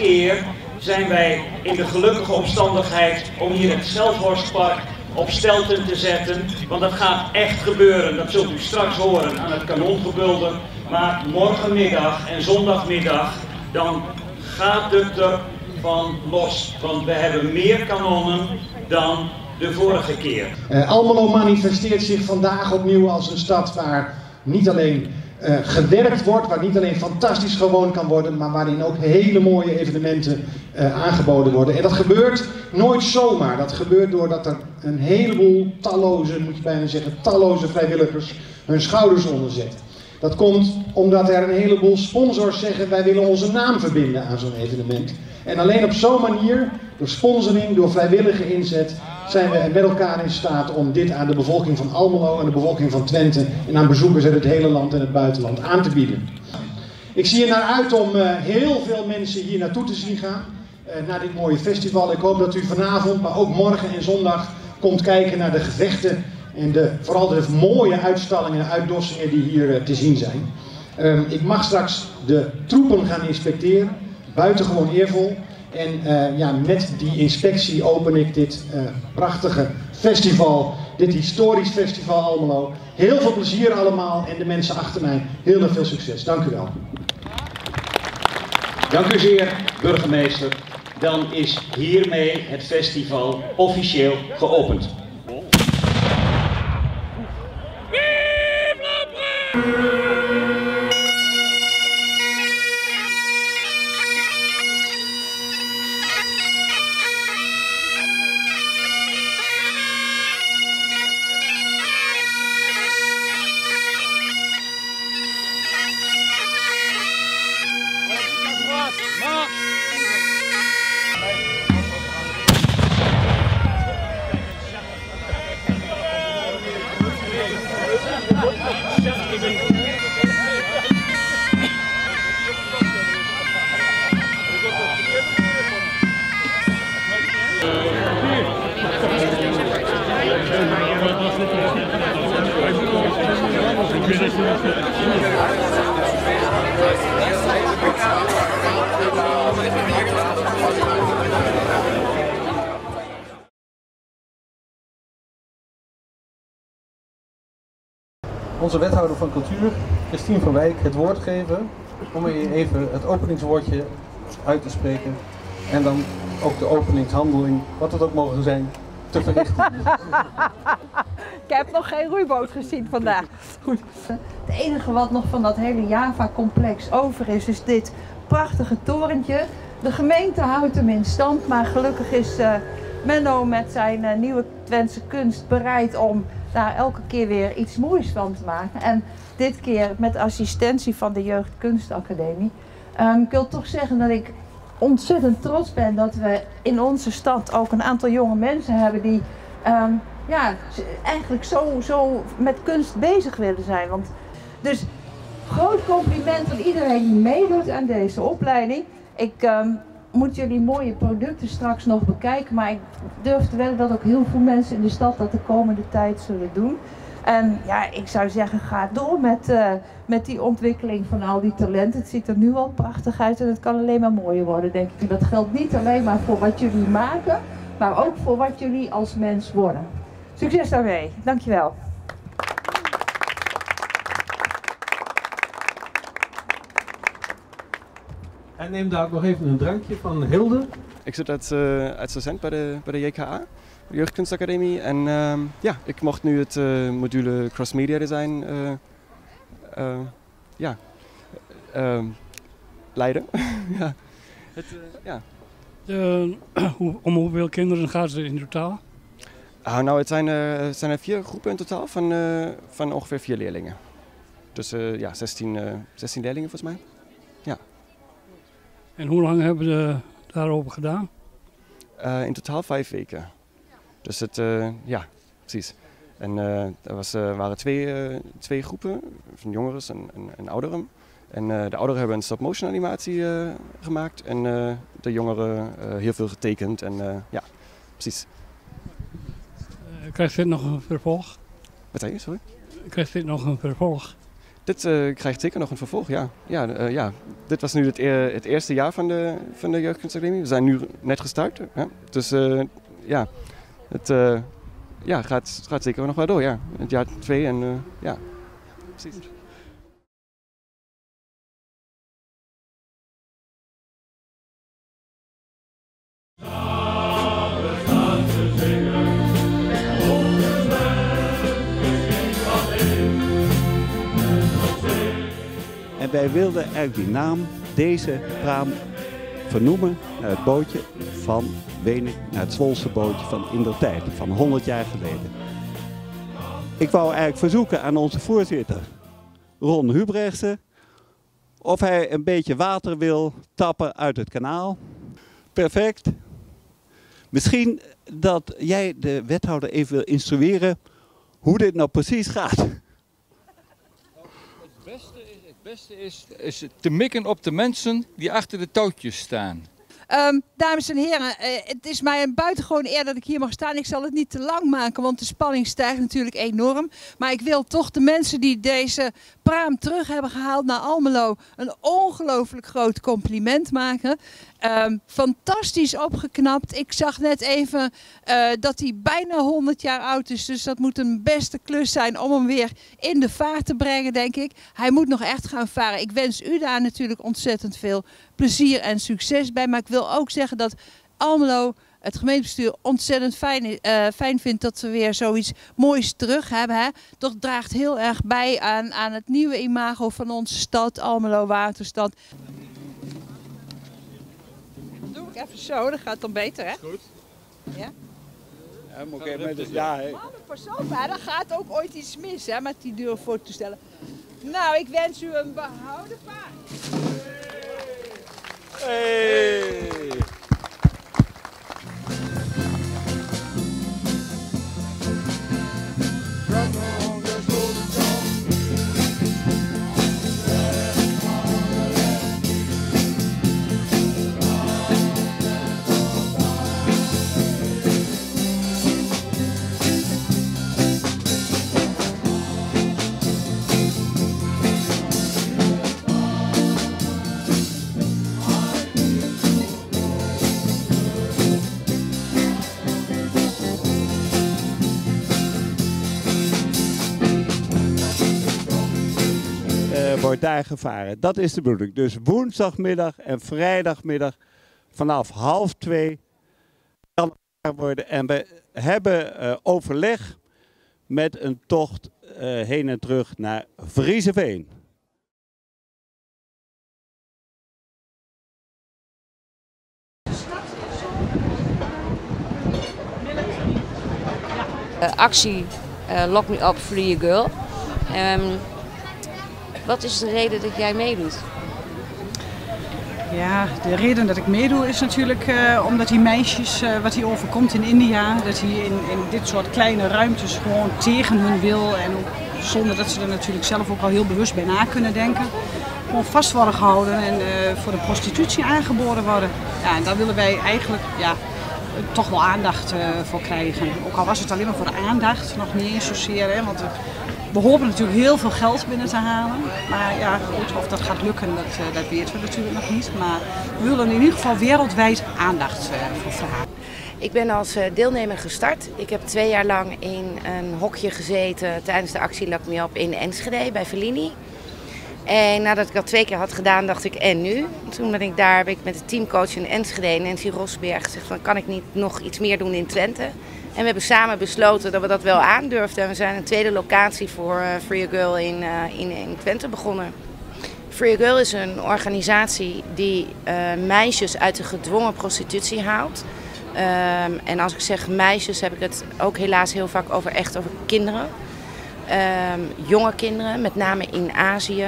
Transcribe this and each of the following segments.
keer zijn wij in de gelukkige omstandigheid om hier het Zelfhorstpark op stelten te zetten. Want dat gaat echt gebeuren. Dat zult u straks horen aan het kanongebulder. Maar morgenmiddag en zondagmiddag dan gaat het er van los. Want we hebben meer kanonnen dan de vorige keer. Uh, Almelo manifesteert zich vandaag opnieuw als een stad waar niet alleen uh, gewerkt wordt, waar niet alleen fantastisch gewoond kan worden, maar waarin ook hele mooie evenementen uh, aangeboden worden. En dat gebeurt nooit zomaar. Dat gebeurt doordat er een heleboel talloze, moet je bijna zeggen, talloze vrijwilligers hun schouders onder zetten. Dat komt omdat er een heleboel sponsors zeggen wij willen onze naam verbinden aan zo'n evenement. En alleen op zo'n manier, door sponsoring, door vrijwillige inzet, zijn we met elkaar in staat om dit aan de bevolking van Almelo en de bevolking van Twente en aan bezoekers uit het hele land en het buitenland aan te bieden. Ik zie er naar uit om uh, heel veel mensen hier naartoe te zien gaan, uh, naar dit mooie festival. Ik hoop dat u vanavond, maar ook morgen en zondag komt kijken naar de gevechten en de, vooral de mooie uitstallingen en uitdossingen die hier uh, te zien zijn. Um, ik mag straks de troepen gaan inspecteren, buitengewoon eervol. En uh, ja, met die inspectie open ik dit uh, prachtige festival, dit historisch festival Almelo. Heel veel plezier allemaal en de mensen achter mij heel veel succes. Dank u wel. Dank u zeer, burgemeester. Dan is hiermee het festival officieel geopend. Onze wethouder van cultuur, Christine van Wijk, het woord geven om even het openingswoordje uit te spreken en dan ook de openingshandeling, wat het ook mogen zijn, te verrichten. Ik heb nog geen roeiboot gezien vandaag. Goed. Het enige wat nog van dat hele Java-complex over is, is dit prachtige torentje. De gemeente houdt hem in stand, maar gelukkig is uh, Menno met zijn uh, nieuwe Twentse kunst bereid om daar elke keer weer iets moois van te maken. En dit keer met assistentie van de Jeugdkunstacademie. Um, ik wil toch zeggen dat ik ontzettend trots ben dat we in onze stad ook een aantal jonge mensen hebben die um, ja, eigenlijk zo, zo met kunst bezig willen zijn. Want, dus groot compliment aan iedereen die meedoet aan deze opleiding. Ik um, moet jullie mooie producten straks nog bekijken, maar ik durf te dat ook heel veel mensen in de stad dat de komende tijd zullen doen. En ja, ik zou zeggen, ga door met, uh, met die ontwikkeling van al die talenten. Het ziet er nu al prachtig uit en het kan alleen maar mooier worden, denk ik. En dat geldt niet alleen maar voor wat jullie maken, maar ook voor wat jullie als mens worden. Succes daarmee. Dankjewel. En neem daar ook nog even een drankje van Hilde. Ik zit als, uh, als docent bij de, bij de JKA, de Jeugdkunstacademie. En uh, ja, ik mocht nu het uh, module Cross Media Design ja, leiden. ja. Het, ja. De, hoe, om hoeveel kinderen gaat het in totaal? Ah, nou, het zijn, er, zijn er vier groepen in totaal van, van ongeveer vier leerlingen. Dus ja, 16, 16 leerlingen volgens mij. En hoe lang hebben we daarover gedaan? Uh, in totaal vijf weken. Dus het, uh, ja, precies. En uh, er was, waren twee, twee groepen, van jongeren en, en, en ouderen. En de ouderen hebben een stop-motion animatie gemaakt en de jongeren heel veel getekend. En ja, precies. krijgt dit nog een vervolg? Wat zei je, sorry? Krijgt dit nog een vervolg? Dit uh, krijgt zeker nog een vervolg, ja. Ja, uh, ja. Dit was nu het, eer, het, eerste jaar van de, van de Jeugdkunstacademie. We zijn nu net gestart. Dus ja, het ja, gaat, gaat zeker nog wel door. Ja. Het jaar twee en ja, precies. En wij wilden eigenlijk die naam, deze praam, vernoemen naar het bootje van Wening, naar het Zwolse bootje van in tijd, van 100 jaar geleden. Ik wou eigenlijk verzoeken aan onze voorzitter, Ron Hubrechtse, of hij een beetje water wil tappen uit het kanaal. Perfect. Misschien dat jij de wethouder even wil instrueren hoe dit nou precies gaat beste is, is te mikken op de mensen die achter de touwtjes staan. Um, dames en heren, uh, het is mij een buitengewoon eer dat ik hier mag staan. Ik zal het niet te lang maken, want de spanning stijgt natuurlijk enorm. Maar ik wil toch de mensen die deze praam terug hebben gehaald naar Almelo een ongelooflijk groot compliment maken. Um, fantastisch opgeknapt. Ik zag net even uh, dat hij bijna 100 jaar oud is. Dus dat moet een beste klus zijn om hem weer in de vaart te brengen, denk ik. Hij moet nog echt gaan varen. Ik wens u daar natuurlijk ontzettend veel plezier en succes bij. Maar ik wil ook zeggen dat Almelo het gemeentebestuur ontzettend fijn, uh, fijn vindt dat we weer zoiets moois terug hebben. Hè. Toch draagt heel erg bij aan, aan het nieuwe imago van onze stad, Almelo Waterstad. Even zo, dat gaat dan beter hè? Goed. Ja? Ja, moet ik met het ja, hè? Maar pas op, hè, dan gaat ook ooit iets mis hè, met die deur voor te stellen. Nou, ik wens u een behouden vaart. Hey. Daar gevaren. Dat is de bedoeling. Dus woensdagmiddag en vrijdagmiddag vanaf half twee kan worden. En we hebben uh, overleg met een tocht uh, heen en terug naar Vriezeveen. Uh, actie Lock Me Up Free Girl. Um, wat is de reden dat jij meedoet? Ja, de reden dat ik meedoe is natuurlijk uh, omdat die meisjes, uh, wat hier overkomt in India, dat die in, in dit soort kleine ruimtes gewoon tegen hun wil en zonder dat ze er natuurlijk zelf ook al heel bewust bij na kunnen denken, gewoon vast worden gehouden en uh, voor de prostitutie aangeboden worden. Ja, en daar willen wij eigenlijk ja, toch wel aandacht voor krijgen. Ook al was het alleen maar voor de aandacht, nog niet eens zozeer, want we hopen natuurlijk heel veel geld binnen te halen. Maar ja, goed, of dat gaat lukken, dat, uh, dat weten we natuurlijk nog niet. Maar we willen in ieder geval wereldwijd aandacht uh, voor vragen. Ik ben als uh, deelnemer gestart. Ik heb twee jaar lang in een hokje gezeten tijdens de actie Me Up in Enschede bij Fellini. En nadat ik dat twee keer had gedaan, dacht ik, en nu? Toen ben ik daar, heb ik met de teamcoach in Enschede, Nancy Rosberg, gezegd van, kan ik niet nog iets meer doen in Twente? En we hebben samen besloten dat we dat wel aandurfden. En we zijn een tweede locatie voor uh, Free Girl in, uh, in, in begonnen. Free Girl is een organisatie die uh, meisjes uit de gedwongen prostitutie haalt. Um, en als ik zeg meisjes heb ik het ook helaas heel vaak over echt over kinderen. Um, jonge kinderen, met name in Azië.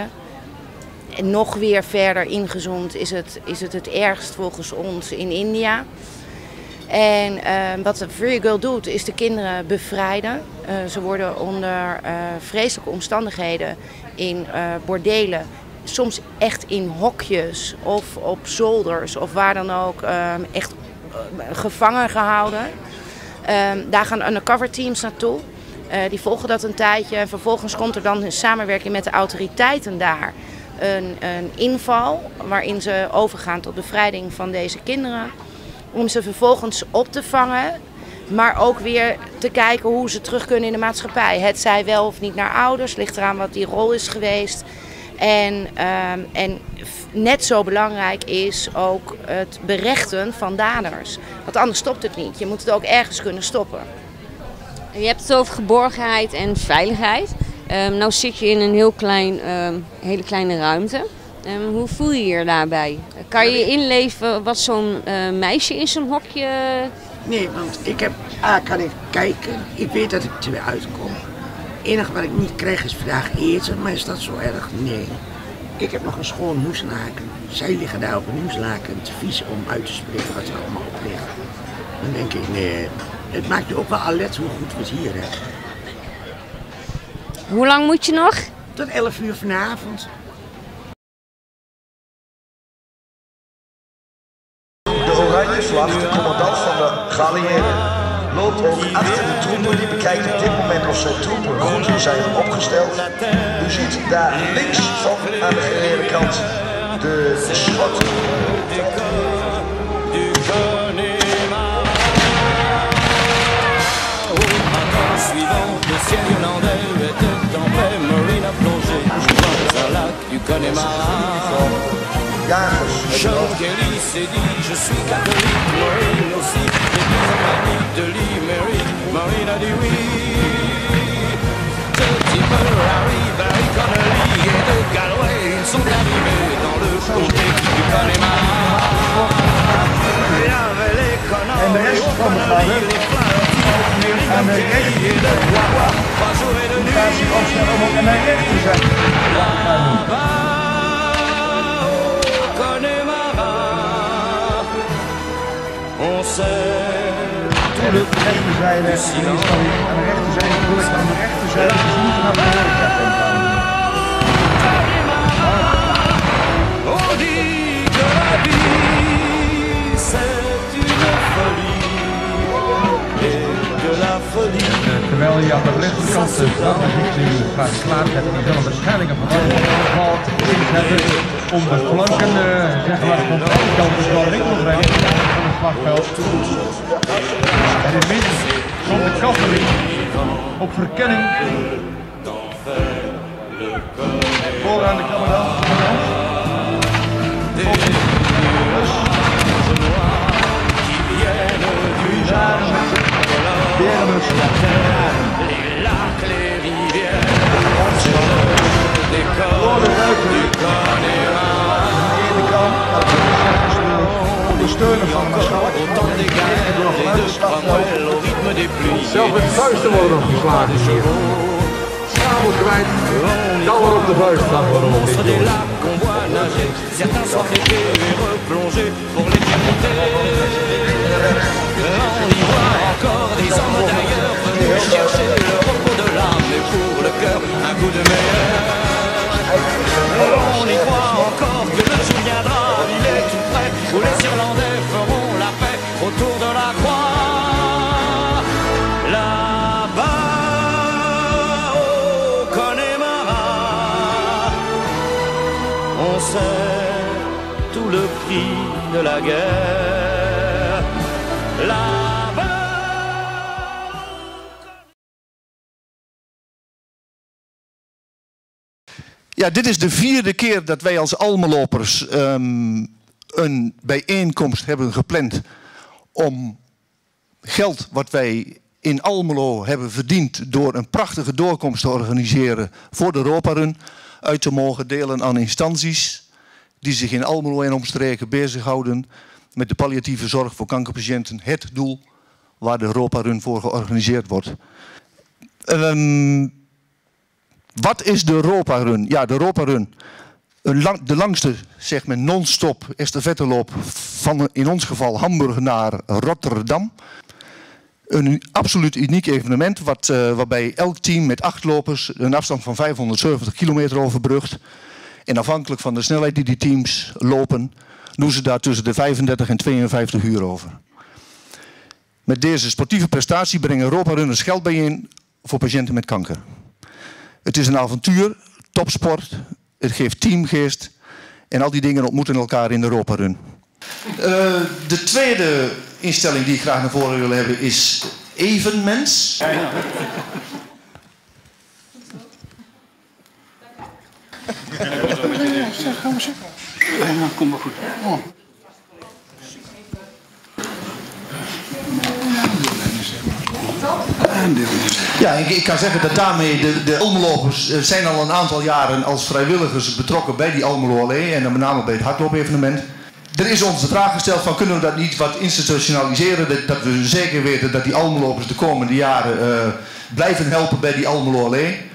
En nog weer verder ingezond is het, is het het ergst volgens ons in India. En uh, wat Free Girl doet, is de kinderen bevrijden. Uh, ze worden onder uh, vreselijke omstandigheden in bordelen, soms echt in hokjes of op zolders of waar dan ook, echt gevangen gehouden. daar gaan undercover teams naartoe. die volgen dat een tijdje. En vervolgens komt er dan in samenwerking met de autoriteiten daar een, een inval. Waarin ze overgaan tot bevrijding van deze kinderen. Om ze vervolgens op te vangen maar ook weer te kijken hoe ze terug kunnen in de maatschappij. Het zij wel of niet naar ouders, ligt eraan wat die rol is geweest. En, ehm, en net zo belangrijk is ook het berechten van daders. Want anders stopt het niet. Je moet het ook ergens kunnen stoppen. Je hebt het over geborgenheid en veiligheid. Um, nou zit je in een heel klein, ehm, hele kleine ruimte. Hoe voel je je daarbij? Kan je inleven wat zo'n uh, meisje in zo'n hokje Nee, want ik heb, A, kan ik kijken. Ik weet dat ik er weer uitkom. Het enige wat ik niet krijg is vandaag eten, maar is dat zo erg? Nee. Ik heb nog een schoon hoeslaken. Zij liggen daar op een hoeslaken te vies om uit te spreken wat er allemaal op ligt. Dan denk ik, nee, het maakt je ook wel alert hoe goed we het hier hebben. Hoe lang moet je nog? Tot 11 uur vanavond. Oranje de commandant van de geallieerden, loopt ook achter de troepen. Die bekijkt op dit moment of zijn troepen goed zijn opgesteld. U ziet daar links van aan de geleerde kant de schot. John Kelly s'est dit je suis catholique, Marine aussi, et puis en de Limerick, Marine a dit oui. De Tipper, Harry, Barry Connolly et de Galway, ils sont arrivés dans le comté du Panama. Il y avait les Connors, les les les Limerick et Wawa, pas jour et de nuit. De rechterzijde en die is dan aan de rechterzijde door aan de rechterzijde dus niet naar de folie. Terwijl je aan de rechterkant de strafmuziek gaat klaar hebt, die zullen waarschijnlijk een geval hebben om de flanken, uh, zeg maar, van de kant dus wel ringelbrengen van het slagveld. Komt de kasteling op verkenning. Vooraan de. Berenmus. Les lacs, les rivières, des corps du Au rythme des pluies. On y voit encore des d'ailleurs le repos de l'âme et pour le cœur un coup de. On y croit encore que le jour il est tout près, les Irlandais de la guerre. Là-bas. Ja, dit is de vierde keer dat wij als Almelopers ehm, een bijeenkomst hebben gepland om geld wat wij in Almelo hebben verdiend door een prachtige doorkomst te organiseren voor de Europa-run uit te mogen delen aan instanties die zich in Almelo en omstreken bezighouden met de palliatieve zorg voor kankerpatiënten. Het doel waar de Europa-run voor georganiseerd wordt. Ehm, wat is de Europa-run? Ja, de Europa-run. De langste, zeg maar, non-stop estafetteloop van in ons geval Hamburg naar Rotterdam. Een absoluut uniek evenement wat, uh, waarbij elk team met acht lopers een afstand van 570 kilometer overbrugt. En afhankelijk van de snelheid die die teams lopen, doen ze daar tussen de 35 en 52 uur over. Met deze sportieve prestatie brengen Europa-runners geld bijeen voor patiënten met kanker. Het is een avontuur, topsport, het geeft teamgeest en al die dingen ontmoeten elkaar in de Europa Run. Eh, de tweede instelling die ik graag naar voren wil hebben is evenmens. Ja, kom maar goed. Ja, ik, ik kan zeggen dat daarmee de, de eh, zijn al een aantal jaren als vrijwilligers betrokken bij die Almelo Allee en dan met name bij het hardloop-evenement. Er is ons de vraag gesteld van kunnen we dat niet wat institutionaliseren, dat, dat we zeker weten dat die Almelopers de komende jaren eh, blijven helpen bij die Almelo Allee.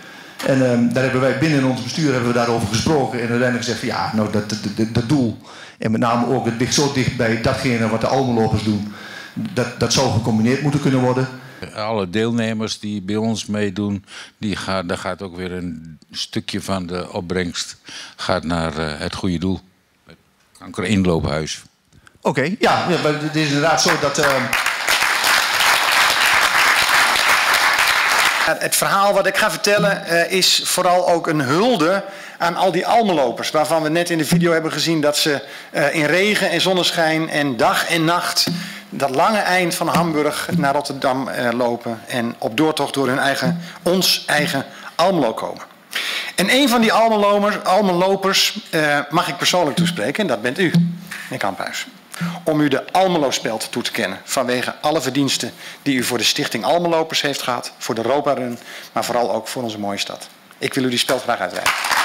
En ehm, daar hebben wij binnen ons bestuur hebben we daarover gesproken en uiteindelijk gezegd van ja, nou dat, dat, dat, dat doel en met name ook het ligt zo dicht bij datgene wat de Almelopers doen, dat, dat zou gecombineerd moeten kunnen worden. Alle deelnemers die bij ons meedoen, die daar gaat ook weer een stukje van de opbrengst gaat naar eh, het goede doel. Het kankerinloophuis. Oké, ja, ja, maar het is inderdaad zo dat. ehm, Het verhaal wat ik ga vertellen eh, is vooral ook een hulde aan al die almelopers. Waarvan we net in de video hebben gezien dat ze eh, in regen en zonneschijn en dag en nacht dat lange eind van Hamburg naar Rotterdam eh, lopen. En op doortocht door hun eigen, ons eigen Almelo komen. En een van die almelopers, almelopers mag ik persoonlijk toespreken. En dat bent u, meneer Kamphuis om u de Almelo-speld toe te kennen. Vanwege alle verdiensten die u voor de stichting Almelopers heeft gehad, voor de Europa Run, maar vooral ook voor onze mooie stad. Ik wil u die speld graag uitreiken.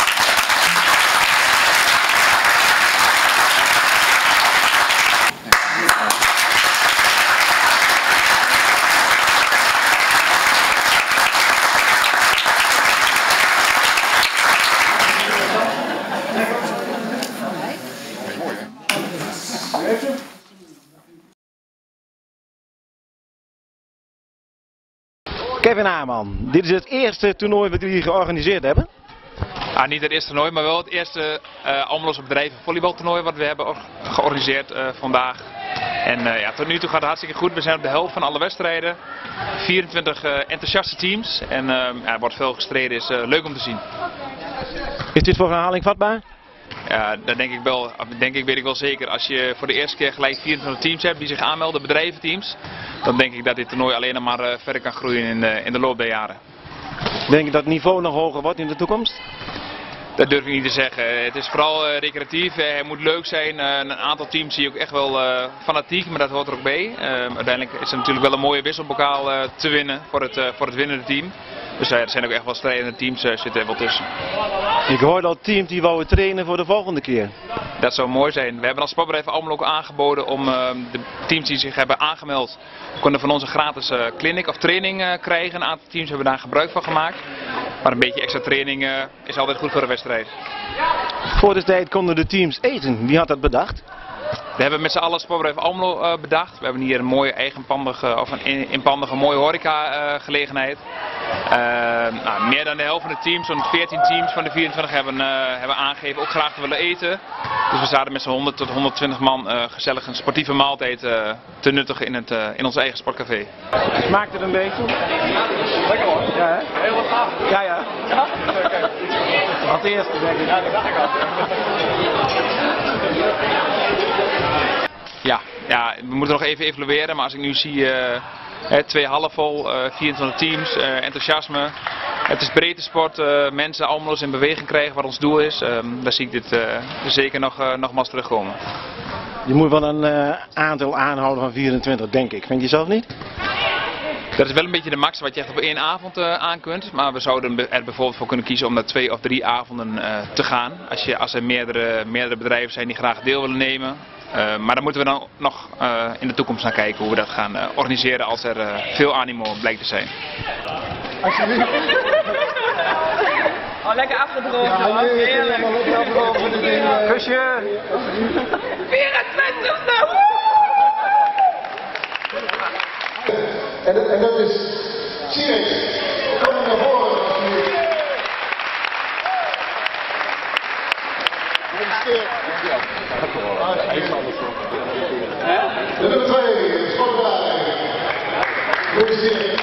Kevin Haarman, dit is het eerste toernooi wat jullie georganiseerd hebben. Ah, niet het eerste toernooi, maar wel het eerste uh, Almeloze bedrijven volleybaltoernooi wat we hebben or- georganiseerd eh, vandaag. En eh, ja, tot nu toe gaat het hartstikke goed. We zijn op de helft van alle wedstrijden. 24 eh, enthousiaste teams. En eh, ja, er wordt veel gestreden, is eh, leuk om te zien. Is dit voor herhaling vatbaar? Ja, dat denk ik wel. Denk ik, weet ik wel zeker. Als je voor de eerste keer gelijk 24 teams hebt die zich aanmelden, bedrijventeams, dan denk ik dat dit toernooi alleen maar eh, verder kan groeien in de, in de loop der jaren. Denk je dat het niveau nog hoger wordt in de toekomst? Dat durf ik niet te zeggen. Het is vooral eh, recreatief. Eh, het moet leuk zijn. Een aantal teams zie je ook echt wel fanatiek, maar dat hoort er ook bij. Uiteindelijk is het natuurlijk wel een mooie wisselbokaal te winnen voor het, voor het winnende team. Dus er zijn ook echt wel strijdende teams zitten er wel tussen. Ik hoorde al teams die wouden trainen voor de volgende keer. Dat zou mooi zijn. We hebben als sportbedrijf allemaal ook aangeboden om eh, de teams die zich hebben aangemeld, konden van ons een gratis eh, clinic of training eh, krijgen. Een aantal teams hebben daar gebruik van gemaakt. Maar een beetje extra training eh, is altijd goed voor een wedstrijd. Voor de tijd konden de teams eten. Wie had dat bedacht? We hebben met z'n allen Sportbedrijf Almelo eh, bedacht. We hebben hier een mooie eigenpandige, of een in- inpandige mooie horeca eh, gelegenheid. Eh, nou, meer dan de helft van de teams, zo'n 14 teams van de 24 hebben, eh, hebben aangegeven ook graag te willen eten. Dus we zaten met z'n 100 tot 120 man eh, gezellig een sportieve maaltijd te nuttigen in, het, eh, in ons eigen sportcafé. Smaakt het een beetje? Lekker hoor. Ja, hè? Heel wat gaaf. Ja, ja. Als eerste denk ik. Ja, dat dacht ik al. Ja, ja, we moeten nog even evalueren, maar als ik nu zie eh, twee half vol, eh 24 teams, eh, enthousiasme. Het is breedte sport, mensen allemaal in beweging krijgen wat ons doel is. Ehm daar zie ik dit zeker nog, nogmaals terugkomen. Je moet wel een aantal aanhouden van 24, denk ik. Vind je zelf niet? Dat is wel een beetje de max wat je echt op één avond eh, aan kunt. Maar we zouden er bijvoorbeeld voor kunnen kiezen om naar twee of drie avonden te gaan. Als, je, als er meerdere, meerdere bedrijven zijn die graag deel willen nemen. Eh, maar daar moeten we dan nog eh, in de toekomst naar kijken hoe we dat gaan eh, organiseren als er eh, veel animo blijkt te zijn. Oh, lekker afgedroogd, hoor. Heerlijk. Kusje. 24 nou. En, dat- en dat is Sirik. gefeliciteerd. De nummer 2, Schotterij. Gefeliciteerd.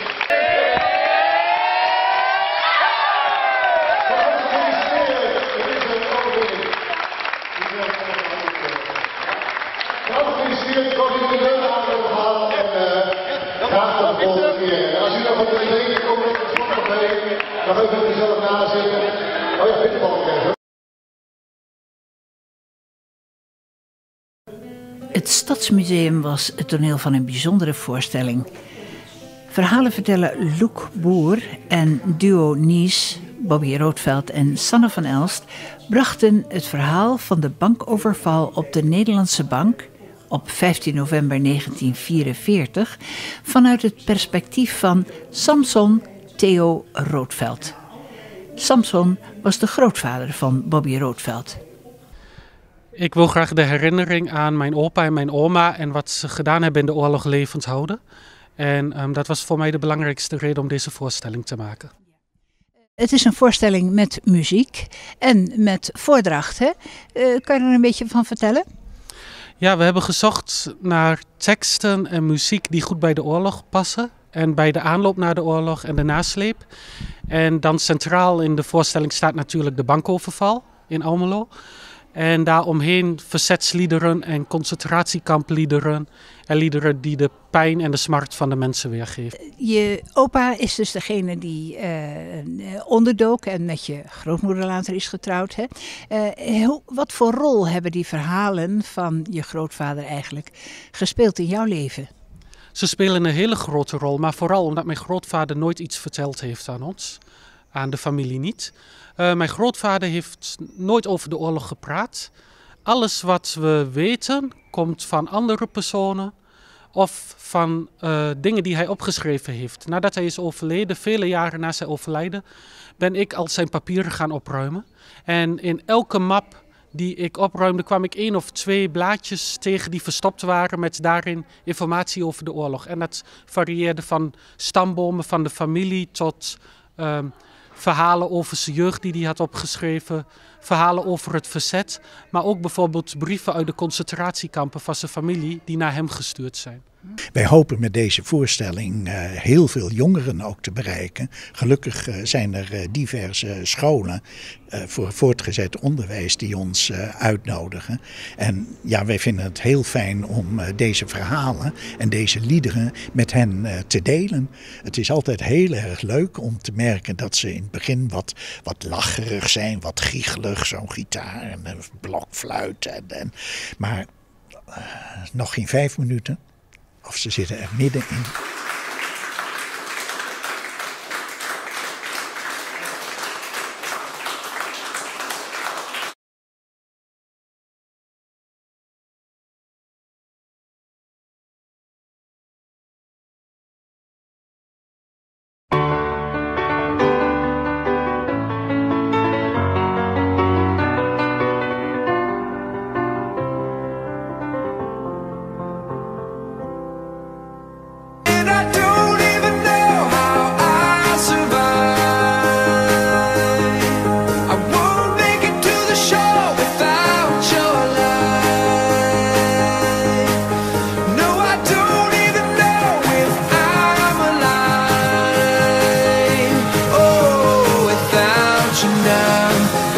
Gefeliciteerd, Corrie de Leuk aan en graag tot de volgende keer. Als u nog op de leden komt, dan u zelf nazitten. Oh ja, bitterbal Het Stadsmuseum was het toneel van een bijzondere voorstelling. Verhalen vertellen Loek Boer en duo Nies, Bobby Roodveld en Sanne van Elst brachten het verhaal van de bankoverval op de Nederlandse Bank op 15 november 1944 vanuit het perspectief van Samson Theo Roodveld. Samson was de grootvader van Bobby Roodveld. Ik wil graag de herinnering aan mijn opa en mijn oma en wat ze gedaan hebben in de oorlog levend houden. En ehm, dat was voor mij de belangrijkste reden om deze voorstelling te maken. Het is een voorstelling met muziek en met voordracht. Hè? Eh, kan je er een beetje van vertellen? Ja, we hebben gezocht naar teksten en muziek die goed bij de oorlog passen. En bij de aanloop naar de oorlog en de nasleep. En dan centraal in de voorstelling staat natuurlijk de bankoverval in Almelo. En daaromheen verzetsliederen en concentratiekampliederen. En liederen die de pijn en de smart van de mensen weergeven. Je opa is dus degene die uh, onderdook en met je grootmoeder later is getrouwd. Hè? Uh, hoe, wat voor rol hebben die verhalen van je grootvader eigenlijk gespeeld in jouw leven? Ze spelen een hele grote rol, maar vooral omdat mijn grootvader nooit iets verteld heeft aan ons, aan de familie niet. Uh, mijn grootvader heeft nooit over de oorlog gepraat. Alles wat we weten komt van andere personen of van uh, dingen die hij opgeschreven heeft. Nadat hij is overleden, vele jaren na zijn overlijden, ben ik al zijn papieren gaan opruimen. En in elke map die ik opruimde, kwam ik één of twee blaadjes tegen die verstopt waren met daarin informatie over de oorlog. En dat varieerde van stambomen van de familie tot uh, verhalen over zijn jeugd die hij had opgeschreven, verhalen over het verzet, maar ook bijvoorbeeld brieven uit de concentratiekampen van zijn familie die naar hem gestuurd zijn. Wij hopen met deze voorstelling uh, heel veel jongeren ook te bereiken. Gelukkig uh, zijn er uh, diverse scholen voor voortgezet onderwijs die ons uitnodigen. En ja, wij vinden het heel fijn om deze verhalen en deze liederen met hen te delen. Het is altijd heel erg leuk om te merken dat ze in het begin wat, wat lacherig zijn, wat giechelig, zo'n gitaar en een blokfluit. En, en, maar nog geen vijf minuten of ze zitten er middenin.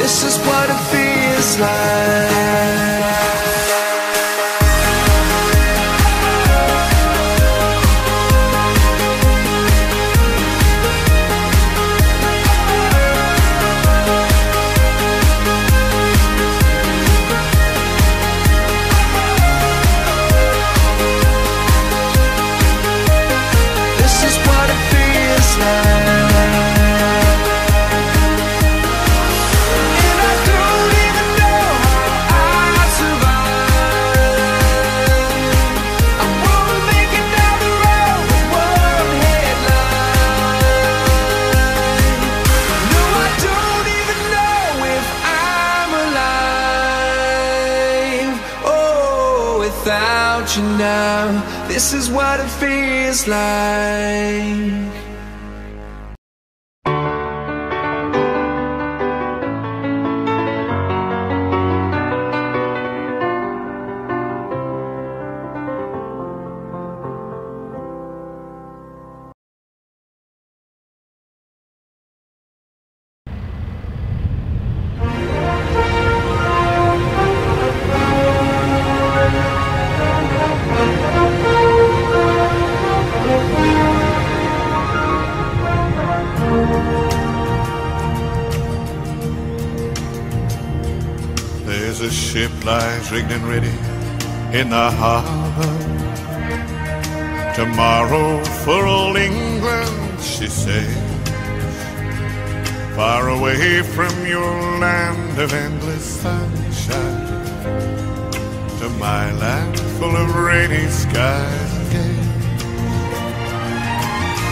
This is what it feels like. this rigged and ready in the harbor. Tomorrow for all England, she sails. Far away from your land of endless sunshine to my land full of rainy skies again.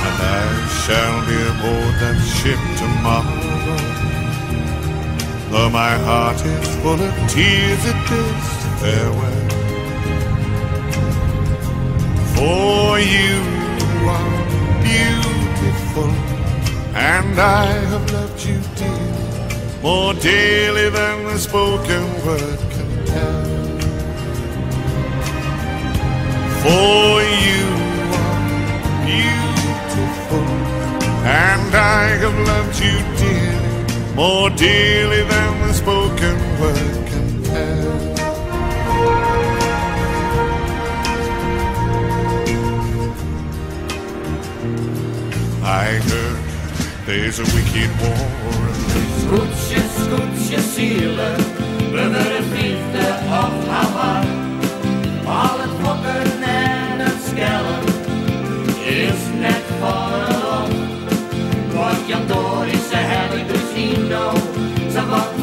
And I shall be aboard that ship tomorrow. Though my heart is full of tears at this farewell. For you are beautiful, and I have loved you dearly, more dearly than the spoken word can tell. For you are beautiful, and I have loved you dearly, more dearly than the spoken word can tell. I heard there's a wicked war. Scootje, scootje, zielen, willen vrienden op Hawaii. Al het fokken en het skellen is net voorop. Wat Jan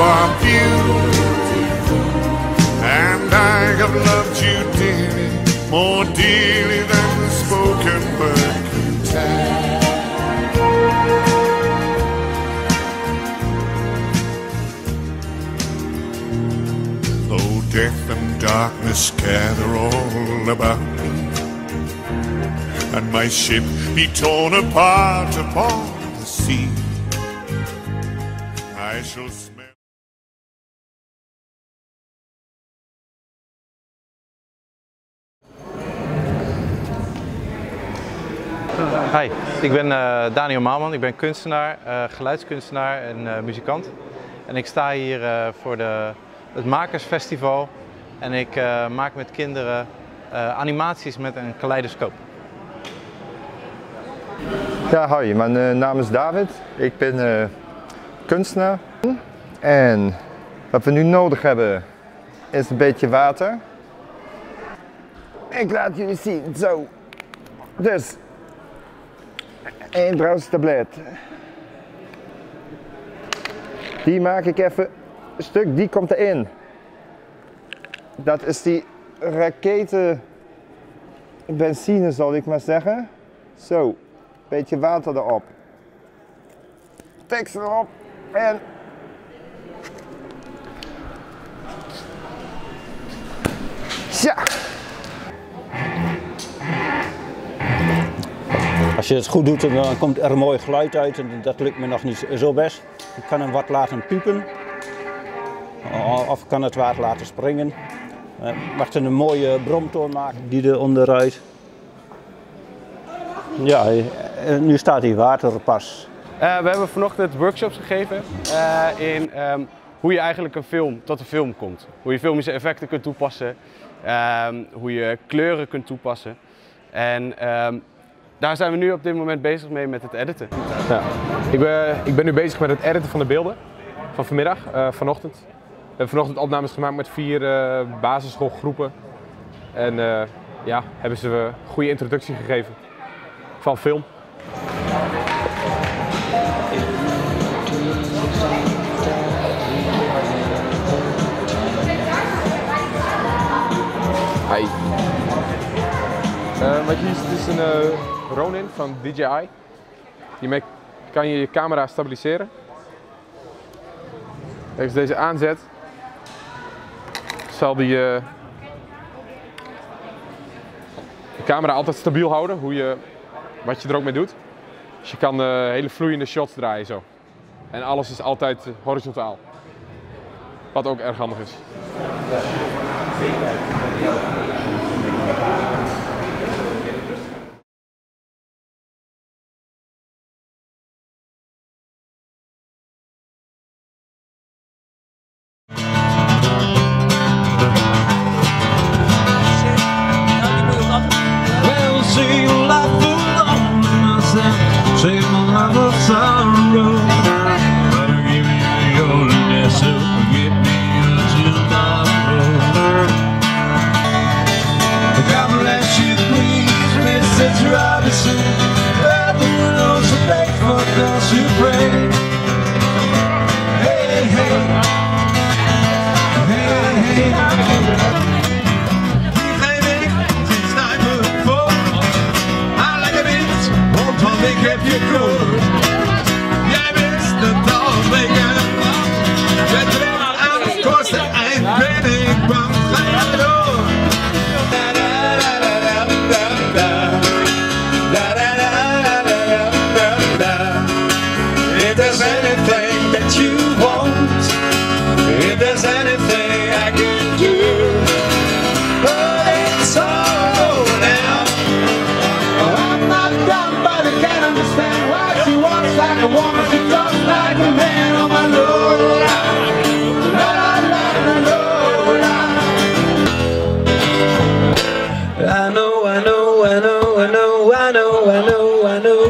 are beautiful, and I have loved you dearly, more dearly than the spoken word can tell. Though death and darkness gather all about me, and my ship be torn apart upon the sea, I shall ik ben eh, Daniel Maalman. Ik ben kunstenaar, eh, geluidskunstenaar en eh, muzikant. En ik sta hier voor de, het Makersfestival. En ik maak met kinderen animaties met een kaleidoscoop. Ja, hoi, mijn naam is David. Ik ben kunstenaar. En wat we nu nodig hebben is een beetje water. Ik laat jullie zien, zo. Dus, één tablet. Die maak ik even een stuk, die komt erin. Dat is die raketen benzine, zal ik maar zeggen. Zo, beetje water erop. Tekst erop en... Ja. Als je het goed doet, dan komt er een mooi geluid uit. En dat lukt me nog niet zo best. Ik kan hem wat laten piepen. Of kan het water laten springen. Eh, Mag een mooie bromtoon maken die er onderuit. Ja, eh, nu staat die waterpas. Eh, we hebben vanochtend workshops gegeven in ehm, hoe je eigenlijk een film tot een film komt. Hoe je filmische effecten kunt toepassen, ehm, hoe je kleuren kunt toepassen. En ehm, daar zijn we nu op dit moment bezig mee met het editen. Ja. Ik, ben, ik ben nu bezig met het editen van de beelden van vanmiddag, eh, vanochtend. We hebben vanochtend opnames gemaakt met vier eh, basisschoolgroepen. En eh, ja, hebben ze een goede introductie gegeven van film. Hi. Eh, wat je ziet is een eh, Ronin van DJI. Hiermee kan je je camera stabiliseren. Als deze aanzet, zal die eh, de camera altijd stabiel houden, hoe je, wat je er ook mee doet. Dus je kan eh, hele vloeiende shots draaien zo. En alles is altijd eh, horizontaal. Wat ook erg handig is. get going.